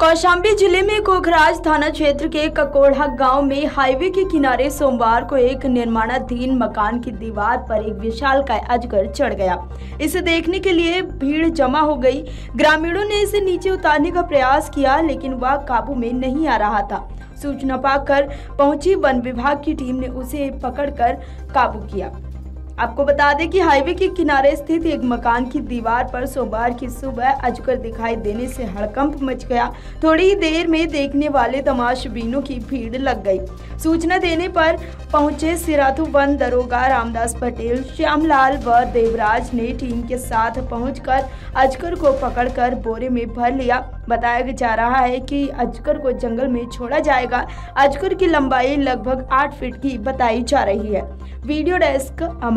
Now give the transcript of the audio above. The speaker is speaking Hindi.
कौशाम्बी ज़िले में कोखराज थाना क्षेत्र के ककोड़ा गाँव में हाईवे के किनारे सोमवार को एक निर्माणाधीन मकान की दीवार पर एक विशाल का अजगर चढ़ गया। इसे देखने के लिए भीड़ जमा हो गई। ग्रामीणों ने इसे नीचे उतारने का प्रयास किया, लेकिन वह काबू में नहीं आ रहा था। सूचना पाकर पहुँची वन विभाग की टीम ने उसे पकड़कर काबू किया। आपको बता दें कि हाईवे के किनारे स्थित एक मकान की दीवार पर सोमवार की सुबह अजगर दिखाई देने से हड़कंप मच गया। थोड़ी ही देर में देखने वाले तमाशबीनों की भीड़ लग गई। सूचना देने पर पहुँचे सिराथू वन दरोगा रामदास पटेल, श्यामलाल व देवराज ने टीम के साथ पहुंचकर अजगर को पकड़कर बोरे में भर लिया। बताया जा रहा है कि अजगर को जंगल में छोड़ा जाएगा। अजगर की लंबाई लगभग आठ फीट की बताई जा रही है। Video desk